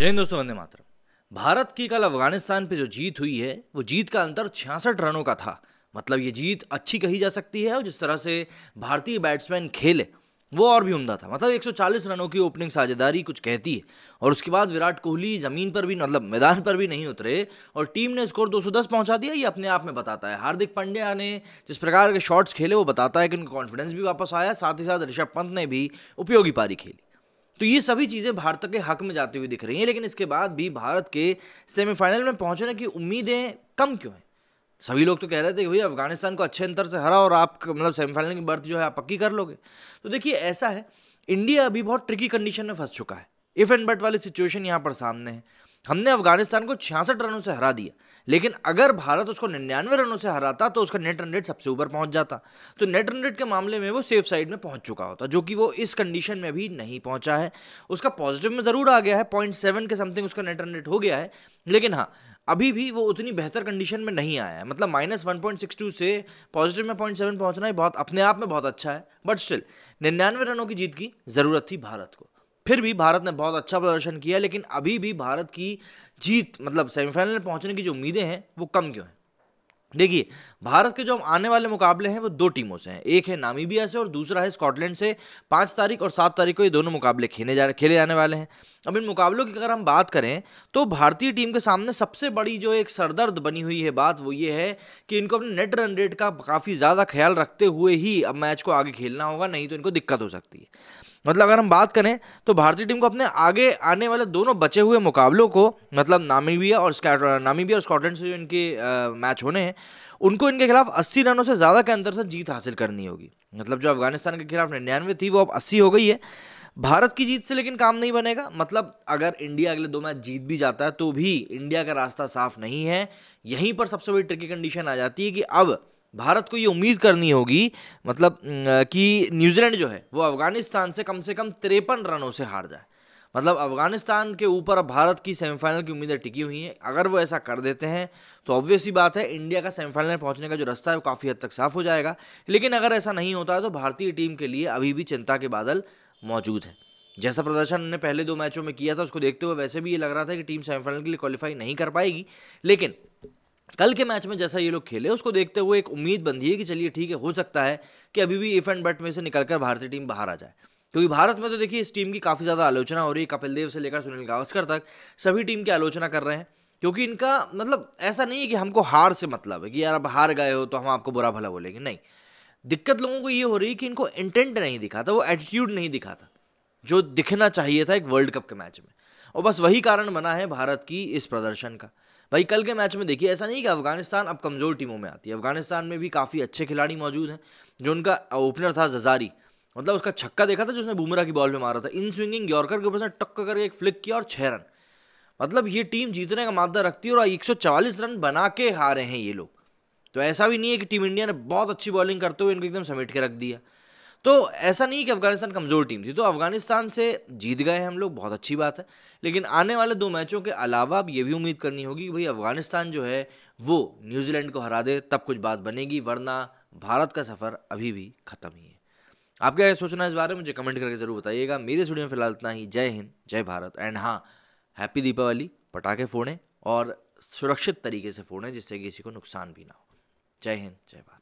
जय हिंद दोस्तों, वंदे मातरम। भारत की कल अफ़गानिस्तान पे जो जीत हुई है, वो जीत का अंतर छियासठ रनों का था। मतलब ये जीत अच्छी कही जा सकती है और जिस तरह से भारतीय बैट्समैन खेले, वो और भी उमदा था। मतलब 140 रनों की ओपनिंग साझेदारी कुछ कहती है, और उसके बाद विराट कोहली ज़मीन पर भी मतलब मैदान पर भी नहीं उतरे, और टीम ने स्कोर 210 पहुँचा दिया, ये अपने आप में बताता है। हार्दिक पांड्या ने जिस प्रकार के शॉट्स खेले, वो बताता है कि उनका कॉन्फिडेंस भी वापस आया, साथ ही साथ ऋषभ पंत ने भी उपयोगी पारी खेली। तो ये सभी चीज़ें भारत के हक में जाती हुई दिख रही हैं, लेकिन इसके बाद भी भारत के सेमीफाइनल में पहुँचने की उम्मीदें कम क्यों हैं? सभी लोग तो कह रहे थे कि भाई, अफ़गानिस्तान को अच्छे अंतर से हरा और आप मतलब सेमीफाइनल की बर्थ जो है आप पक्की कर लोगे। तो देखिए, ऐसा है, इंडिया अभी बहुत ट्रिकी कंडीशन में फंस चुका है। इफ़ एंड बट वाली सिचुएशन यहाँ पर सामने है। हमने अफ़गानिस्तान को छियासठ रनों से हरा दिया। लेकिन अगर भारत उसको निन्यानवे रनों से हराता तो उसका नेट रन रेट सबसे ऊपर पहुँच जाता। तो नेट रन रेट के मामले में वो सेफ़ साइड में पहुँच चुका होता, जो कि वो इस कंडीशन में भी नहीं पहुँचा है। उसका पॉजिटिव में ज़रूर आ गया है पॉइंट सेवन के समथिंग उसका नेट रन रेट हो गया है, लेकिन हाँ अभी भी वो उतनी बेहतर कंडीशन में नहीं आया है। मतलब minus one point six two से पॉजिटिव में पॉइंट सेवन पहुँचना ही बहुत, अपने आप में बहुत अच्छा है बट स्टिल निन्यानवे रनों की जीत की ज़रूरत थी भारत को। फिर भी भारत ने बहुत अच्छा प्रदर्शन किया, लेकिन अभी भी भारत की जीत मतलब सेमीफाइनल में पहुँचने की जो उम्मीदें हैं, वो कम क्यों हैं? देखिए, भारत के जो हम आने वाले मुकाबले हैं, वो दो टीमों से हैं। एक है नामीबिया से और दूसरा है स्कॉटलैंड से। पाँच तारीख और सात तारीख को ये दोनों मुकाबले खेले जा, खेले जाने वाले हैं। अब इन मुकाबलों की अगर हम बात करें तो भारतीय टीम के सामने सबसे बड़ी जो एक सरदर्द बनी हुई है बात, वो ये है कि इनको अपने नेट रन रेट का काफ़ी ज़्यादा ख्याल रखते हुए ही अब मैच को आगे खेलना होगा, नहीं तो इनको दिक्कत हो सकती है। मतलब अगर हम बात करें तो भारतीय टीम को अपने आगे आने वाले दोनों बचे हुए मुकाबलों को मतलब नामीबिया और नामीबिया और स्कॉटलैंड से जो इनके मैच होने हैं, उनको इनके खिलाफ 80 रनों से ज़्यादा के अंदर से जीत हासिल करनी होगी। मतलब जो अफ़गानिस्तान के खिलाफ निन्यानवे थी, वो अब 80 हो गई है। भारत की जीत से लेकिन काम नहीं बनेगा। मतलब अगर इंडिया अगले दो मैच जीत भी जाता है तो भी इंडिया का रास्ता साफ़ नहीं है। यहीं पर सबसे बड़ी ट्रिकी कंडीशन आ जाती है कि अब भारत को ये उम्मीद करनी होगी मतलब कि न्यूजीलैंड जो है, वो अफ़गानिस्तान से कम से कम तिरपन रनों से हार जाए। मतलब अफ़गानिस्तान के ऊपर अब भारत की सेमीफाइनल की उम्मीदें टिकी हुई हैं। अगर वो ऐसा कर देते हैं तो ऑब्वियस ही बात है, इंडिया का सेमीफाइनल में पहुँचने का जो रास्ता है, वो काफ़ी हद तक साफ़ हो जाएगा। लेकिन अगर ऐसा नहीं होता है तो भारतीय टीम के लिए अभी भी चिंता के बादल मौजूद है। जैसा प्रदर्शन उन्होंने पहले दो मैचों में किया था, उसको देखते हुए वैसे भी ये लग रहा था कि टीम सेमीफाइनल के लिए क्वालिफाई नहीं कर पाएगी। लेकिन कल के मैच में जैसा ये लोग खेले, उसको देखते हुए एक उम्मीद बंधी है कि चलिए ठीक है, हो सकता है कि अभी भी इफ़ एंड बट में से निकलकर भारतीय टीम बाहर आ जाए। क्योंकि भारत में तो देखिए इस टीम की काफ़ी ज़्यादा आलोचना हो रही है, कपिल देव से लेकर सुनील गावस्कर तक, सभी टीम की आलोचना कर रहे हैं। क्योंकि इनका मतलब ऐसा नहीं है कि हमको हार से मतलब है कि यार अब हार गए हो तो हम आपको बुरा भला बोलेंगे, नहीं। दिक्कत लोगों को ये हो रही है कि इनको इंटेंट नहीं दिखा था वो एटीट्यूड नहीं दिखा था जो दिखना चाहिए था एक वर्ल्ड कप के मैच में। और बस वही कारण बना है भारत की इस प्रदर्शन का। भाई, कल के मैच में देखिए, ऐसा नहीं कि अफ़गानिस्तान अब कमज़ोर टीमों में आती है। अफ़गानिस्तान में भी काफ़ी अच्छे खिलाड़ी मौजूद हैं, जो उनका ओपनर था जजारी। मतलब उसका छक्का देखा था जो उसने बुमराह की बॉल में मारा था। इन स्विंगिंग यॉर्कर के ऊपर से टक्क करके एक फ्लिक किया और छः रन। मतलब ये टीम जीतने का मादा रखती है और एक रन बना के हारे हैं ये लोग। तो ऐसा भी नहीं है कि टीम इंडिया ने बहुत अच्छी बॉलिंग करते हुए इनको एकदम समेट के रख दिया। तो ऐसा नहीं कि अफ़गानिस्तान कमज़ोर टीम थी तो अफ़गानिस्तान से जीत गए हम लोग, बहुत अच्छी बात है। लेकिन आने वाले दो मैचों के अलावा अब ये भी उम्मीद करनी होगी कि भाई अफ़गानिस्तान जो है, वो न्यूजीलैंड को हरा दे, तब कुछ बात बनेगी, वरना भारत का सफ़र अभी भी ख़त्म ही है। आप क्या सोचना इस बारे में, मुझे कमेंट करके ज़रूर बताइएगा। मेरे स्टूडियो में फ़िलहाल इतना ही। जय हिंद, जय भारत। एंड हाँ हैप्पी दीपावली। पटाखे फोड़ें और सुरक्षित तरीके से फोड़ें, जिससे किसी को नुकसान भी ना हो। जय हिंद, जय भारत।